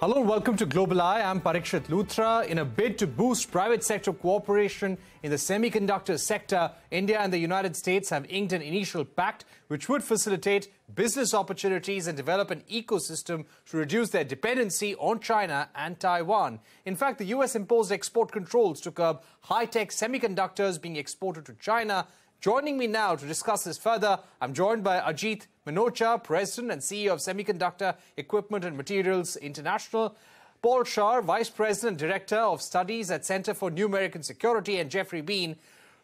Hello and welcome to Global Eye. I'm Parikshit Luthra. In a bid to boost private sector cooperation in the semiconductor sector, India and the United States have inked an initial pact which would facilitate business opportunities and develop an ecosystem to reduce their dependency on China and Taiwan. In fact, the US imposed export controls to curb high-tech semiconductors being exported to China Joining me now to discuss this further, I'm joined by Ajit Manocha, President and CEO of Semiconductor Equipment and Materials International, Paul Scharre, Vice President Director of Studies at Center for New American Security, and Jeffrey Bean,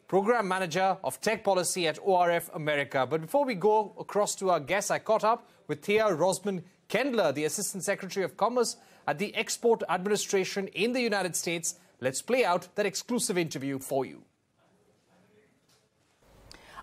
Program Manager of Tech Policy at ORF America. But before we go across to our guests, I caught up with Thea Rozman Kendler, the Assistant Secretary of Commerce at the Export Administration in the United States. Let's play out that exclusive interview for you.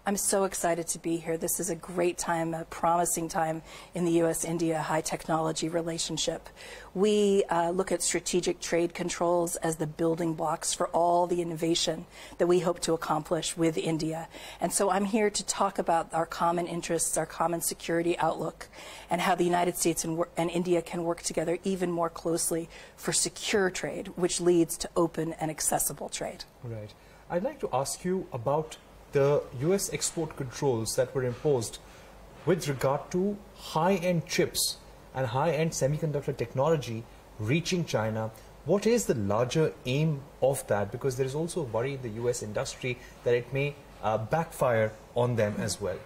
I'm so excited to be here. This is a great time, a promising time in the U.S. India high technology relationship. We uh, look at strategic trade controls as the building blocks for all the innovation that we hope to accomplish with India. And so I'm here to talk about our common interests, our common security outlook, and how the United States and, and India can work together even more closely for secure trade, which leads to open and accessible trade. Right. I'd like to ask you about the US export controls that were imposed with regard to high-end chips and high-end semiconductor technology reaching China, what is the larger aim of that? Because there is also a worry in the US industry that it may uh, backfire on them as well.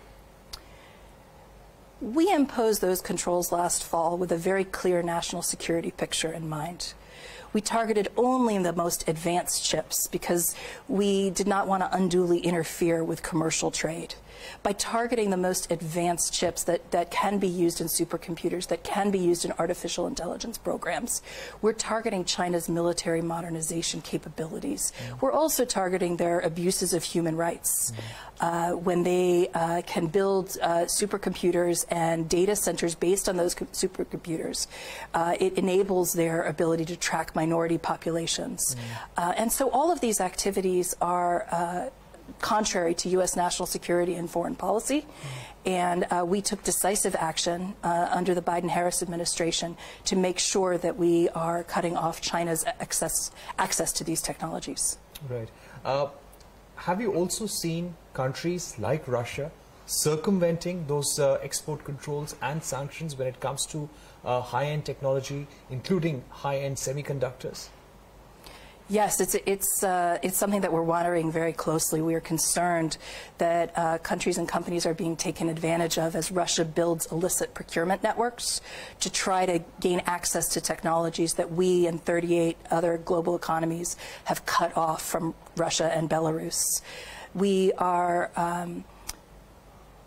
We imposed those controls last fall with a very clear national security picture in mind we targeted only the most advanced chips because we did not want to unduly interfere with commercial trade by targeting the most advanced chips that, that can be used in supercomputers, that can be used in artificial intelligence programs. We're targeting China's military modernization capabilities. Mm. We're also targeting their abuses of human rights. Mm. Uh, when they uh, can build uh, supercomputers and data centers based on those supercomputers, uh, it enables their ability to track minority populations. Mm. and so all of these activities are uh, contrary to U.S. national security and foreign policy. And uh, we took decisive action uh, under the Biden Harris administration to make sure that we are cutting off China's access, access to these technologies. Right. Uh, have you also seen countries like Russia circumventing those uh, export controls and sanctions when it comes to uh, high end technology, including high end semiconductors? Yes, it's it's uh, it's something that we're monitoring very closely. We are concerned that uh, countries and companies are being taken advantage of as Russia builds illicit procurement networks to try to gain access to technologies that we and 38 other global economies have cut off from Russia and Belarus. We are. Um,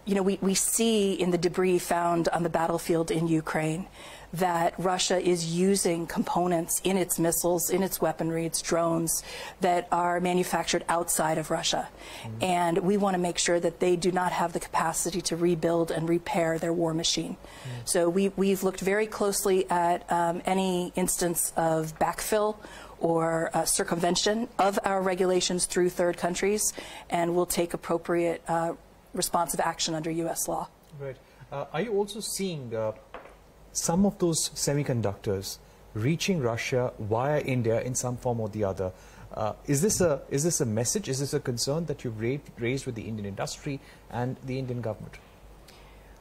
you know, we, we see in the debris found on the battlefield in Ukraine that Russia is using components in its missiles, in its weaponry, its drones that are manufactured outside of Russia. Mm. And we want to make sure that they do not have the capacity to rebuild and repair their war machine. Mm. So we, we've looked very closely at um, any instance of backfill or uh, circumvention of our regulations through third countries, and we'll take appropriate uh, responsive action under U.S. law. Right. Uh, are you also seeing uh, some of those semiconductors reaching Russia via India in some form or the other. Uh, is this a is this a message? Is this a concern that you've raised, raised with the Indian industry and the Indian government?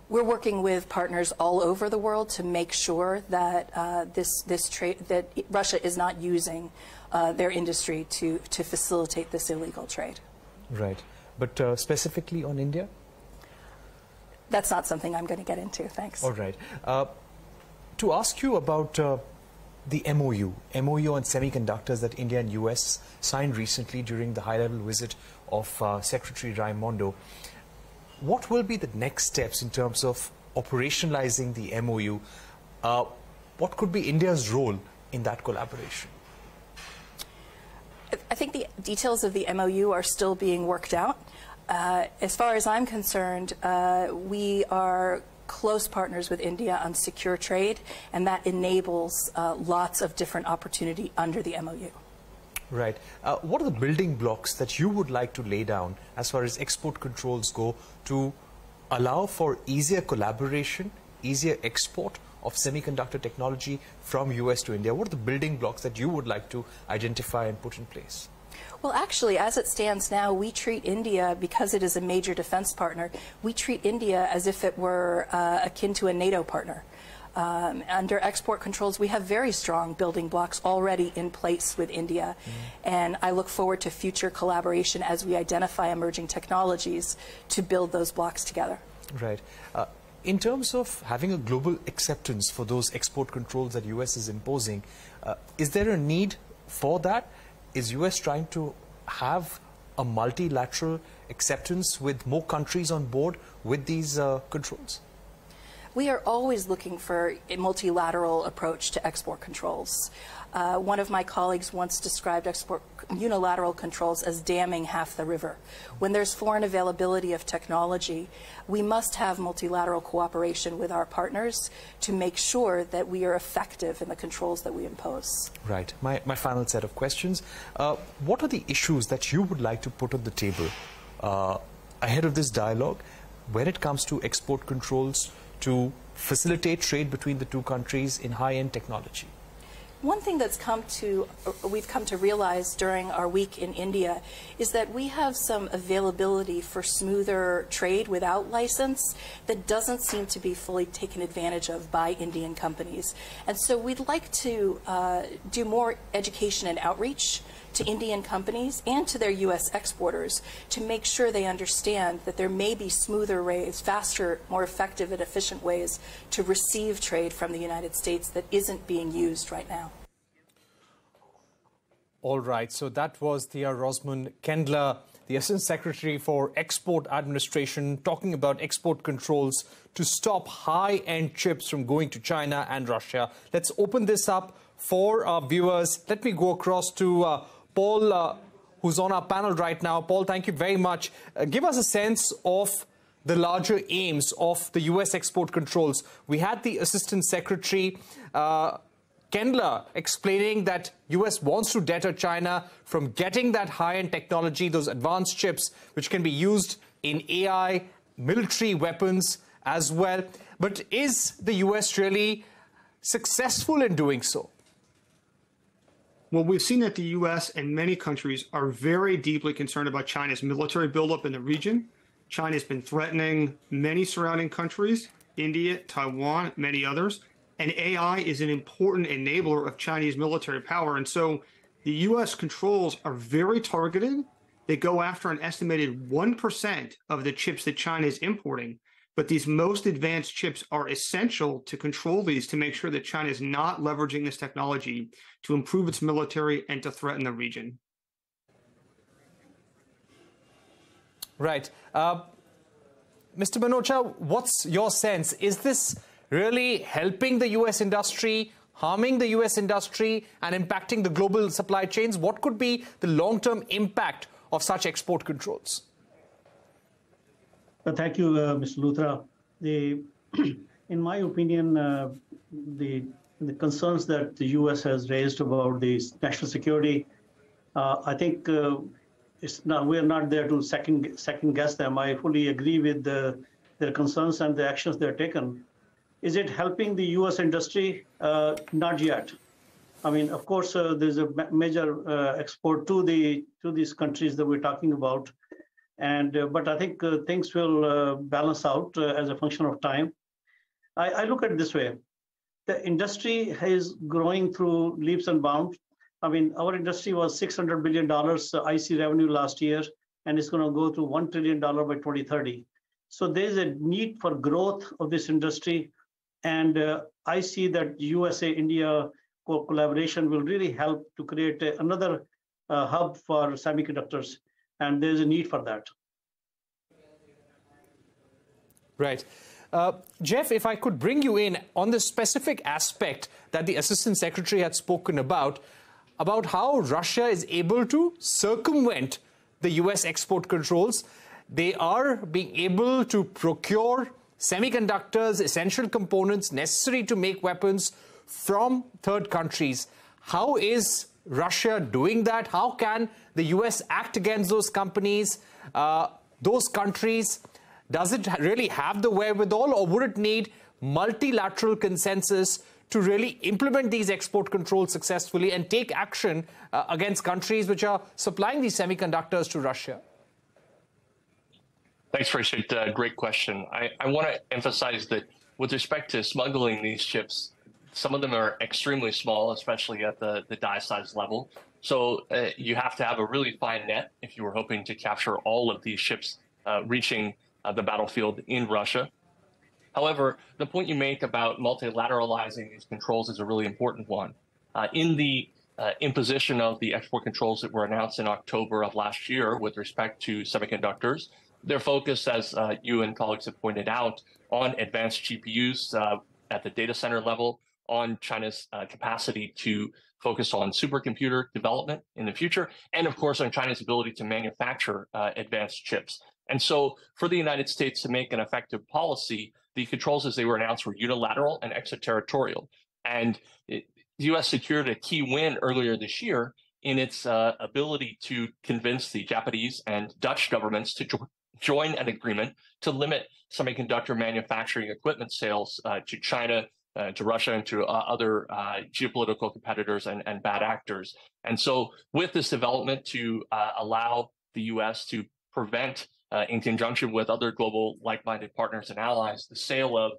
We're working with partners all over the world to make sure that uh, this this trade that Russia is not using uh, their industry to to facilitate this illegal trade. Right, but uh, specifically on India. That's not something I'm going to get into. Thanks. All right. Uh, to ask you about uh, the MOU, MOU on semiconductors that India and US signed recently during the high-level visit of uh, Secretary Raimondo. What will be the next steps in terms of operationalizing the MOU? Uh, what could be India's role in that collaboration? I think the details of the MOU are still being worked out. Uh, as far as I'm concerned, uh, we are close partners with India on secure trade, and that enables uh, lots of different opportunity under the MOU. Right. Uh, what are the building blocks that you would like to lay down as far as export controls go to allow for easier collaboration, easier export of semiconductor technology from US to India? What are the building blocks that you would like to identify and put in place? Well, actually, as it stands now, we treat India, because it is a major defense partner, we treat India as if it were uh, akin to a NATO partner. Um, under export controls, we have very strong building blocks already in place with India. Mm. And I look forward to future collaboration as we identify emerging technologies to build those blocks together. Right. Uh, in terms of having a global acceptance for those export controls that US is imposing, uh, is there a need for that? Is US trying to have a multilateral acceptance with more countries on board with these uh, controls? We are always looking for a multilateral approach to export controls. Uh, one of my colleagues once described export unilateral controls as damming half the river. When there's foreign availability of technology, we must have multilateral cooperation with our partners to make sure that we are effective in the controls that we impose. Right. My, my final set of questions. Uh, what are the issues that you would like to put on the table uh, ahead of this dialogue when it comes to export controls to facilitate trade between the two countries in high-end technology? One thing that's come to, we've come to realize during our week in India is that we have some availability for smoother trade without license that doesn't seem to be fully taken advantage of by Indian companies. And so we'd like to uh, do more education and outreach to Indian companies and to their U.S. exporters to make sure they understand that there may be smoother ways, faster, more effective and efficient ways to receive trade from the United States that isn't being used right now. All right, so that was Thea Rozman Kendler, the Assistant Secretary for Export Administration, talking about export controls to stop high-end chips from going to China and Russia. Let's open this up for our viewers. Let me go across to uh, Paul, uh, who's on our panel right now. Paul, thank you very much. Uh, give us a sense of the larger aims of the U.S. export controls. We had the Assistant Secretary, uh, Kendler, explaining that U.S. wants to deter China from getting that high-end technology, those advanced chips, which can be used in AI, military weapons as well. But is the U.S. really successful in doing so? Well, we've seen that the U.S. and many countries are very deeply concerned about China's military buildup in the region. China's been threatening many surrounding countries, India, Taiwan, many others. And AI is an important enabler of Chinese military power. And so the U.S. controls are very targeted. They go after an estimated 1% of the chips that China is importing. But these most advanced chips are essential to control these to make sure that China is not leveraging this technology to improve its military and to threaten the region. Right. Uh, Mr. Manocha, what's your sense? Is this really helping the U.S. industry, harming the U.S. industry, and impacting the global supply chains? What could be the long-term impact of such export controls? Uh, thank you, uh, Mr. Luthra. The, in my opinion, uh, the the concerns that the U.S. has raised about the national security, uh, I think uh, it's not, we're not there to second second guess them. I fully agree with the, their concerns and the actions they're taken. Is it helping the U.S. industry? Uh, not yet. I mean, of course, there's a major export to the to these countries that we're talking about. And uh, but I think uh, things will uh, balance out as a function of time. I, I look at it this way: the industry is growing through leaps and bounds. I mean, our industry was 600 billion dollars IC revenue last year, and it's going to go to one trillion dollar by 2030. So there's a need for growth of this industry, and uh, I see that USA India collaboration will really help to create another uh, hub for semiconductors and there's a need for that. Right. Uh, Jeff, if I could bring you in on the specific aspect that the Assistant Secretary had spoken about, about how Russia is able to circumvent the U.S. export controls. They are being able to procure semiconductors, essential components necessary to make weapons from third countries. How is Russia doing that? How can the US act against those companies, uh, those countries? Does it really have the wherewithal, or would it need multilateral consensus to really implement these export controls successfully and take action uh, against countries which are supplying these semiconductors to Russia? Thanks, Rashid. Uh, great question. I, I want to emphasize that with respect to smuggling these chips, some of them are extremely small, especially at the, the die size level. So uh, you have to have a really fine net if you were hoping to capture all of these ships uh, reaching uh, the battlefield in Russia. However, the point you make about multilateralizing these controls is a really important one. Uh, in the uh, imposition of the export controls that were announced in October of last year with respect to semiconductors, their focus, as uh, you and colleagues have pointed out, on advanced GPUs uh, at the data center level, on China's uh, capacity to focus on supercomputer development in the future, and of course on China's ability to manufacture uh, advanced chips. And so, for the United States to make an effective policy, the controls as they were announced were unilateral and extraterritorial. And it, the U.S. secured a key win earlier this year in its uh, ability to convince the Japanese and Dutch governments to jo- join an agreement to limit semiconductor manufacturing equipment sales uh, to China, uh, to Russia, and to uh, other uh, geopolitical competitors and, and, bad actors. And so, with this development to uh, allow the U.S. to prevent uh, in conjunction with other global like-minded partners and allies, the sale of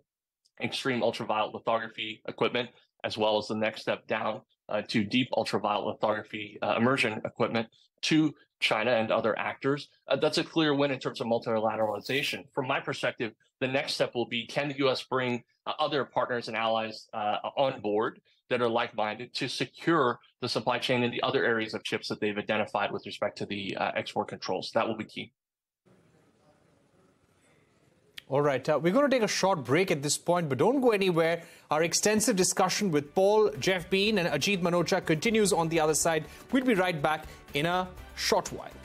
extreme ultraviolet lithography equipment, as well as the next step down uh, to deep ultraviolet lithography immersion equipment to China and other actors. That's a clear win in terms of multilateralization. From my perspective, the next step will be can the U.S. bring uh, other partners and allies uh, on board that are like-minded to secure the supply chain in the other areas of chips that they've identified with respect to the export controls. That will be key. All right, uh, we're going to take a short break at this point, but don't go anywhere. Our extensive discussion with Paul, Jeff Bean, and Ajit Manocha continues on the other side. We'll be right back in a short while.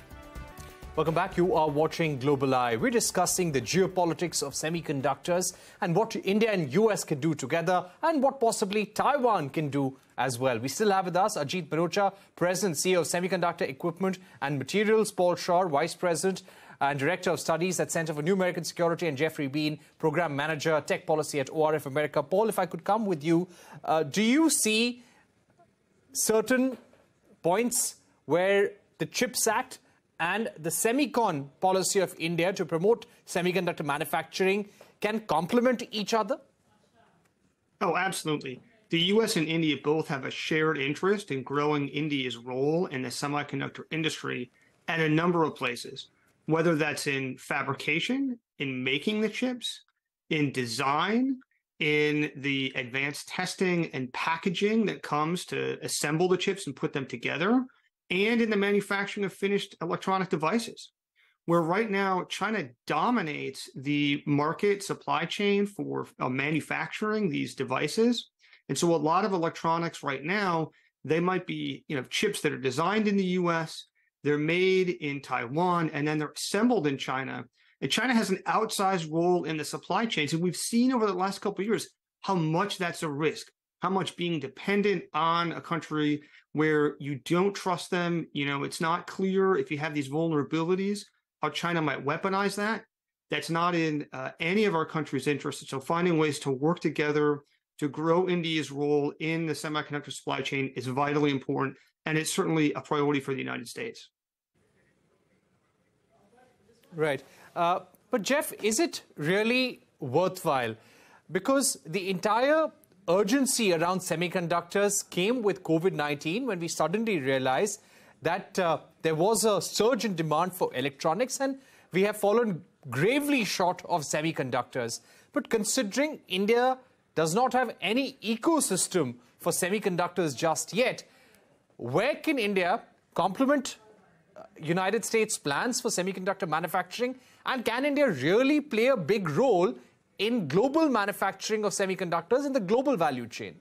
Welcome back. You are watching Global Eye. We're discussing the geopolitics of semiconductors and what India and US can do together and what possibly Taiwan can do as well. We still have with us Ajit Manocha, President CEO of Semiconductor Equipment and Materials, Paul Scharre, Vice President and Director of Studies at Center for New American Security, and Jeffrey Bean, Program Manager, Tech Policy at ORF America. Paul, if I could come with you, uh, do you see certain points where the CHIPS Act and the semicon policy of India to promote semiconductor manufacturing can complement each other? Oh, absolutely. The US and India both have a shared interest in growing India's role in the semiconductor industry at a number of places whether that's in fabrication, in making the chips, in design, in the advanced testing and packaging that comes to assemble the chips and put them together, and in the manufacturing of finished electronic devices. Where right now China dominates the market supply chain for uh, manufacturing these devices. And so a lot of electronics right now, they might be, you know, chips that are designed in the US, they're made in Taiwan and then they're assembled in China. And China has an outsized role in the supply chains. And we've seen over the last couple of years how much that's a risk, how much being dependent on a country where you don't trust them, you know, it's not clear if you have these vulnerabilities, how China might weaponize that. That's not in uh, any of our country's interest. So finding ways to work together to grow India's role in the semiconductor supply chain is vitally important and it's certainly a priority for the United States. Right. Uh, but, Jeff, is it really worthwhile? Because the entire urgency around semiconductors came with COVID 19 when we suddenly realized that uh, there was a surge in demand for electronics and we have fallen gravely short of semiconductors. But considering India does not have any ecosystem for semiconductors just yet, where can India complement uh, United States plans for semiconductor manufacturing? And can India really play a big role in global manufacturing of semiconductors in the global value chain?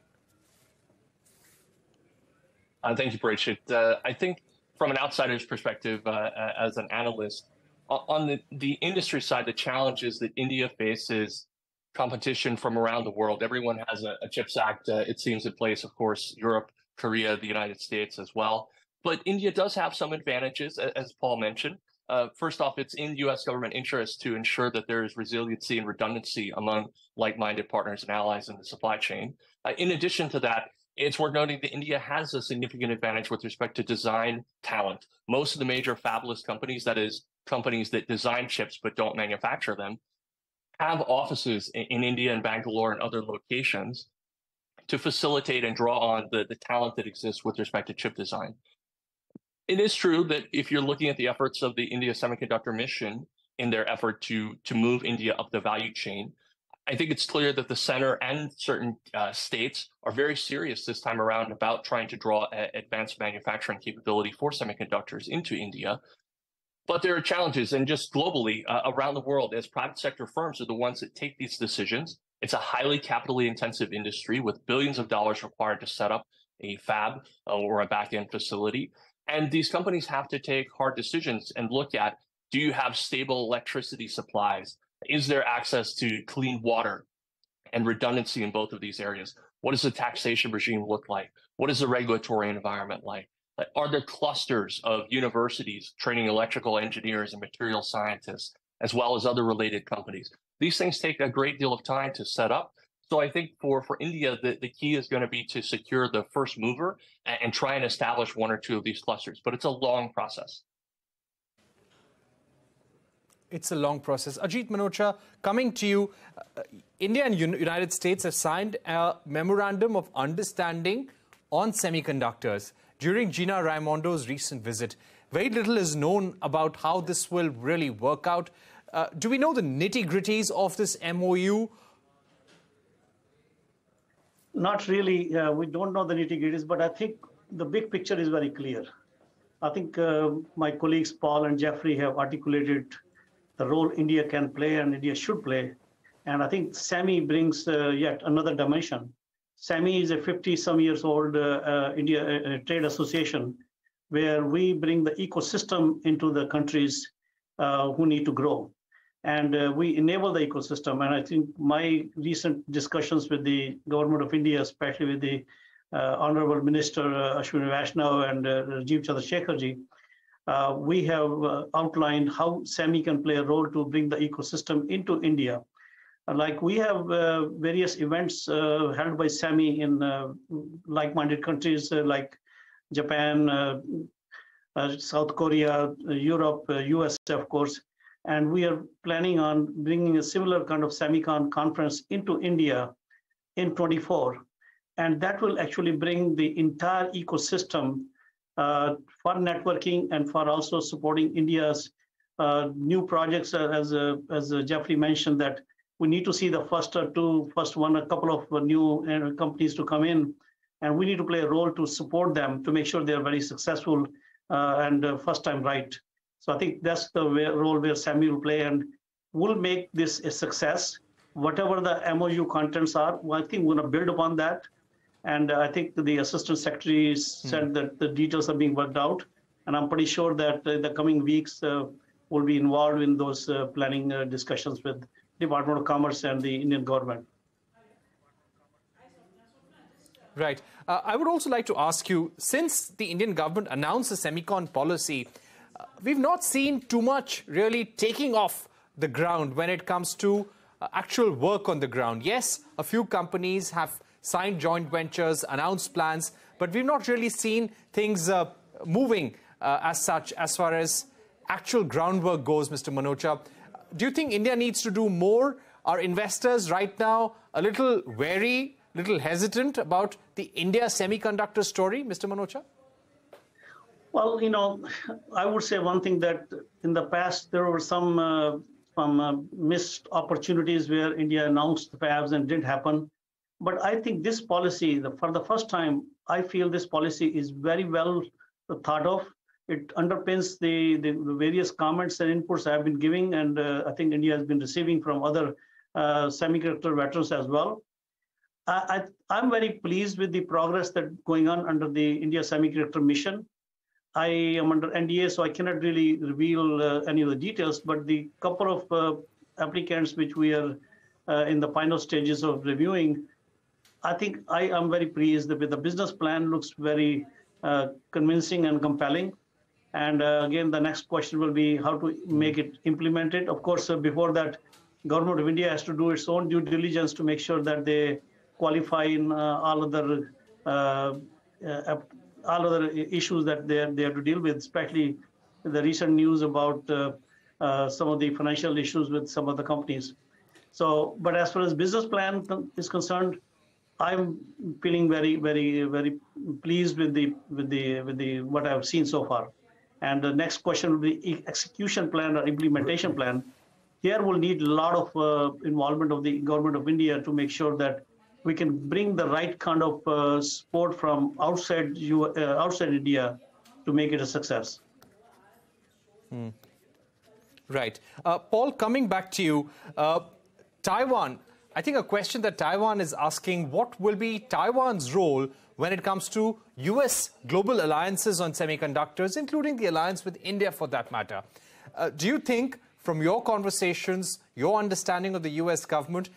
Uh, thank you, Parikshit. Uh, I think from an outsider's perspective, uh, uh as an analyst, on the, the industry side, the challenges that India faces competition from around the world. Everyone has a, a CHIPS Act, uh, it seems, in place. Of course, Europe Korea, the United States as well. But India does have some advantages, as Paul mentioned. Uh, first off, it's in U.S. government interest to ensure that there is resiliency and redundancy among like-minded partners and allies in the supply chain. Uh, in addition to that, it's worth noting that India has a significant advantage with respect to design talent. Most of the major fabless companies, that is, companies that design chips but don't manufacture them, have offices in, in India and Bangalore and other locations to facilitate and draw on the, the talent that exists with respect to chip design. It is true that if you're looking at the efforts of the India Semiconductor Mission in their effort to, to move India up the value chain, I think it's clear that the center and certain uh, states are very serious this time around about trying to draw advanced manufacturing capability for semiconductors into India. But there are challenges, and just globally uh, around the world, as private sector firms are the ones that take these decisions. It's a highly capitally intensive industry with billions of dollars required to set up a fab uh, or a back end facility. And these companies have to take hard decisions and look at do you have stable electricity supplies? Is there access to clean water and redundancy in both of these areas? What does the taxation regime look like? What is the regulatory environment like? Are there clusters of universities training electrical engineers and material scientists, as well as other related companies? These things take a great deal of time to set up. So I think for, for India, the, the key is going to be to secure the first mover and, and try and establish one or two of these clusters. But it's a long process. It's a long process. Ajit Manocha, coming to you, uh, India and Un United States have signed a memorandum of understanding on semiconductors during Gina Raimondo's recent visit. Very little is known about how this will really work out. Uh, do we know the nitty gritties of this MOU? Not really. Uh, we don't know the nitty gritties, but I think the big picture is very clear. I think uh, my colleagues Paul and Jeffrey have articulated the role India can play and India should play. And I think SEMI brings uh, yet another dimension. SEMI is a 50 some years old uh, uh, India uh, trade association where we bring the ecosystem into the countries who need to grow. And uh, we enable the ecosystem. And I think my recent discussions with the government of India, especially with the Honorable Minister Ashwini Vaishnaw and Rajeev Chandrasekharji, uh, we have uh, outlined how SEMI can play a role to bring the ecosystem into India. Uh, like we have uh, various events uh, held by SEMI in uh, like-minded countries like Japan, South Korea, Europe, US, of course. And we are planning on bringing a similar kind of SEMICON conference into India in 24. And that will actually bring the entire ecosystem uh, for networking and for also supporting India's uh, new projects. Uh, as as Jeffrey mentioned, that we need to see the first two, first one, a couple of new companies to come in, and we need to play a role to support them to make sure they are very successful and first time right. So I think that's the way, role where SEMI will play and will make this a success. Whatever the MOU contents are, well, I think we're going to build upon that and I think the assistant secretary said hmm. that the details are being worked out. And I'm pretty sure that in the coming weeks, uh, will be involved in those uh, planning uh, discussions with Department of Commerce and the Indian government. Right. Uh, I would also like to ask you, since the Indian government announced the semicon policy, we've not seen too much really taking off the ground when it comes to uh, actual work on the ground. Yes, a few companies have signed joint ventures, announced plans, but we've not really seen things uh, moving uh, as such as far as actual groundwork goes, Mr. Manocha. Do you think India needs to do more? Are investors right now a little wary, little hesitant about the India semiconductor story, Mr. Manocha? Well, you know, I would say one thing that in the past there were some, uh, some uh, missed opportunities where India announced the fabs and didn't happen. But I think this policy, the, for the first time, I feel this policy is very well thought of. It underpins the, the, the various comments and inputs I've been giving, and uh, I think India has been receiving from other uh, semiconductor veterans as well. I, am very pleased with the progress that going on under the India Semiconductor Mission. I am under NDA, so I cannot really reveal uh, any of the details, but the couple of uh, applicants which we are uh, in the final stages of reviewing I think I am very pleased with the business plan looks very uh, convincing and compelling. And uh, again, the next question will be how to make it implemented. Of course, uh, before that, government of India has to do its own due diligence to make sure that they qualify in all other uh, all other issues that they they have to deal with, especially the recent news about some of the financial issues with some of the companies. So, but as far as business plan is concerned, I'm feeling very, very, very pleased with the with the with the what I've seen so far. And the next question will be execution plan or implementation plan. Here we'll need a lot of uh, involvement of the government of India to make sure that we can bring the right kind of uh, support from outside you, uh, outside India to make it a success. Hmm. Right. Uh, Paul, coming back to you, uh, Taiwan, I think a question that Taiwan is asking, what will be Taiwan's role when it comes to US global alliances on semiconductors, including the alliance with India for that matter? Uh, do you think, from your conversations, your understanding of the US government,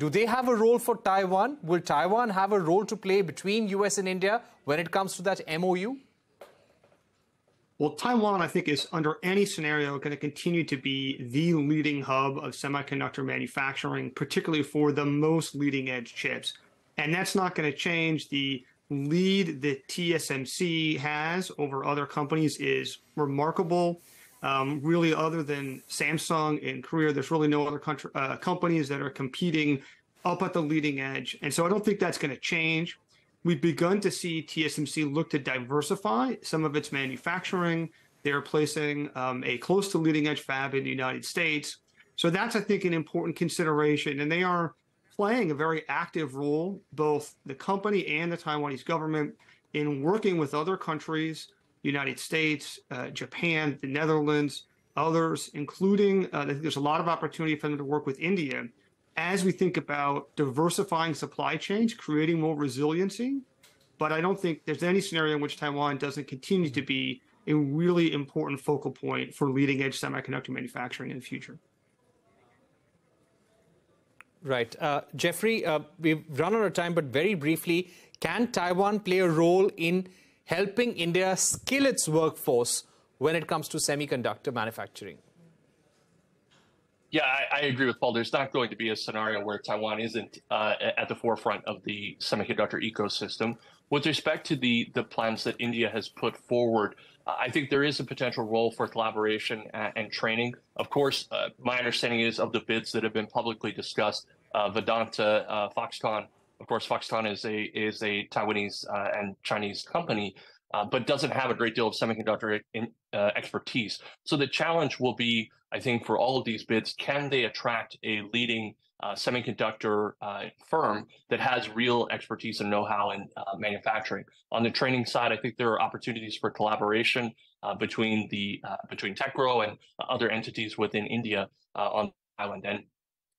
do they have a role for Taiwan? Will Taiwan have a role to play between US and India when it comes to that MOU? Well, Taiwan, I think, is under any scenario going to continue to be the leading hub of semiconductor manufacturing, particularly for the most leading edge chips. And that's not going to change. The lead that TSMC has over other companies is remarkable. Um, really, other than Samsung in Korea, there's really no other country, uh, companies that are competing up at the leading edge. And so I don't think that's going to change. We've begun to see TSMC look to diversify some of its manufacturing. They're placing um, a close to leading edge fab in the United States. So that's, I think, an important consideration. And they are playing a very active role, both the company and the Taiwanese government, in working with other countries, United States, uh, Japan, the Netherlands, others, including, uh, I think there's a lot of opportunity for them to work with India as we think about diversifying supply chains, creating more resiliency. But I don't think there's any scenario in which Taiwan doesn't continue to be a really important focal point for leading edge semiconductor manufacturing in the future. Right. Uh, Jeffrey, uh, we've run out of time, but very briefly, can Taiwan play a role in helping India skill its workforce when it comes to semiconductor manufacturing? Yeah, I, I, agree with Paul. There's not going to be a scenario where Taiwan isn't uh, at the forefront of the semiconductor ecosystem. With respect to the the plans that India has put forward, uh, I think there is a potential role for collaboration and, and training. Of course, uh, my understanding is of the bids that have been publicly discussed, uh, Vedanta, uh, Foxconn. Of course, Foxconn is a is a Taiwanese uh, and Chinese company. but doesn't have a great deal of semiconductor in, expertise. So the challenge will be I think for all of these bids, can they attract a leading uh, semiconductor uh, firm that has real expertise and know-how in uh, manufacturing. On the training side, I think there are opportunities for collaboration uh, between the uh, between TechGrow and other entities within India uh, on island. And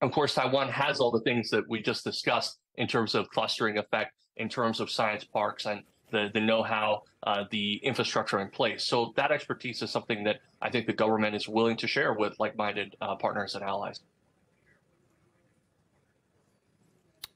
of course, Taiwan has all the things that we just discussed in terms of clustering effect, in terms of science parks and the, the know-how, uh, the infrastructure in place. So that expertise is something that I think the government is willing to share with like-minded uh, partners and allies.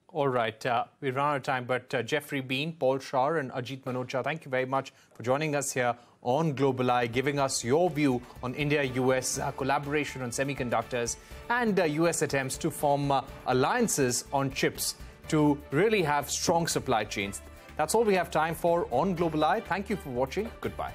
All right, uh, we run out of time, but uh, Jeffrey Bean, Paul Scharre, and Ajit Manocha, thank you very much for joining us here on Global Eye, giving us your view on India-US uh, collaboration on semiconductors and US uh, attempts to form uh, alliances on chips to really have strong supply chains. That's all we have time for on Global Eye. Thank you for watching. Goodbye.